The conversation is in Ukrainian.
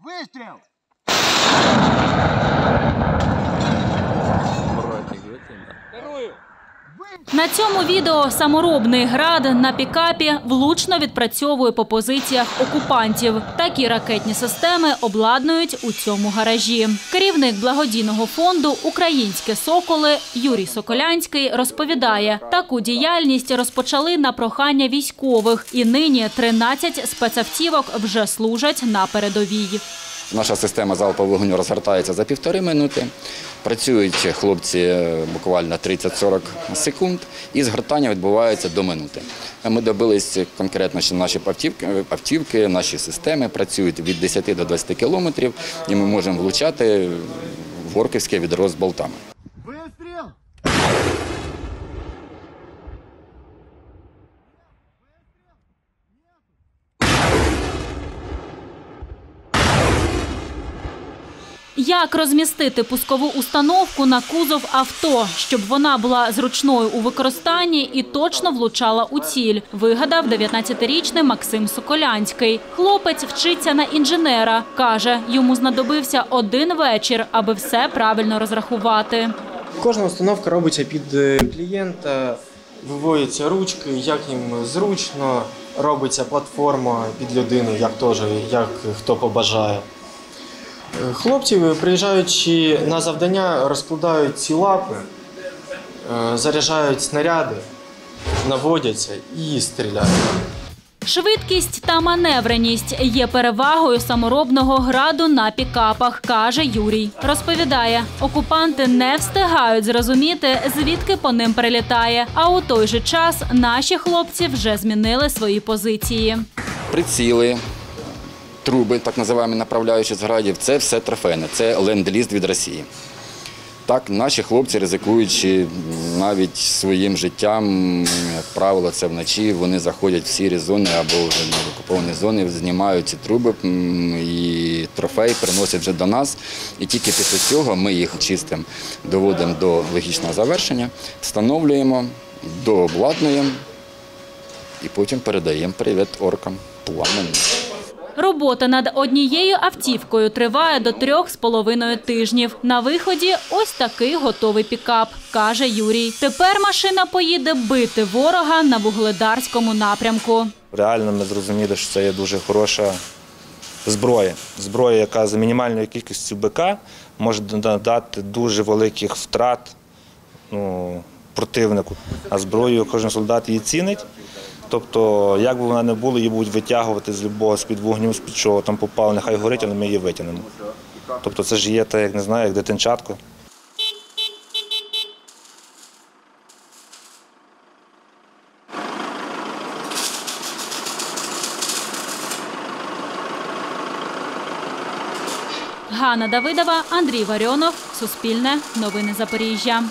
Выстрел! На цьому відео саморобний град на пікапі влучно відпрацьовує по позиціях окупантів. Такі ракетні системи обладнують у цьому гаражі. Керівник благодійного фонду Українське соколи Юрій Соколянський розповідає, таку діяльність розпочали на прохання військових, і нині 13 спецавтівок вже служать на передовій. Наша система залпового вогню розгортається за півтори минути. Працюють хлопці е, буквально 30-40 секунд, і згортання відбувається до минути. Ми добились конкретно, що наші автівки, автівки, наші системи працюють від 10 до 20 кілометрів, і ми можемо влучати в Горківське відро з болтами. Як розмістити пускову установку на кузов авто, щоб вона була зручною у використанні і точно влучала у ціль, вигадав 19-річний Максим Соколянський. Хлопець вчиться на інженера. Каже, йому знадобився один вечір, аби все правильно розрахувати. Кожна установка робиться під е, клієнта, виводяться ручки, як їм зручно, робиться платформа під людину, як теж, як хто побажає. Хлопці, приїжджаючи на завдання, розкладають ці лапи, е, заряджають снаряди, наводяться і стріляють. Швидкість та маневреність є перевагою саморобного граду на пікапах, каже Юрій. Розповідає, окупанти не встигають зрозуміти, звідки по ним прилітає. А у той же час наші хлопці вже змінили свої позиції. Приціли, труби, так називаємо направляючі з градів, це все трофейне, це ленд-ліз від Росії. Так, наші хлопці, ризикуючи навіть своїм життям, як правило, це вночі, вони заходять в сірі зони або вже на окуповані зони, знімають ці труби і трофей приносять вже до нас. І тільки після цього ми їх чистим доводимо до логічного завершення, встановлюємо, дообладнуємо і потім передаємо привіт оркам пламенним. Робота над однією автівкою триває до трьох з половиною тижнів. На виході ось такий готовий пікап, каже Юрій. Тепер машина поїде бити ворога на вугледарському напрямку. Реально ми зрозуміли, що це є дуже хороша зброя. Зброя, яка за мінімальною кількістю БК може надати дуже великих втрат ну, противнику. А зброю кожен солдат її цінить. Тобто, як би вона не була, її будуть витягувати з любого з-під вогню, з-під чого там попало, нехай горить, але ми її витягнемо. Тобто це ж є, так, як не знаю, як дитинчатко. Ганна Давидова, Андрій Варіонов, Суспільне, Новини Запоріжжя.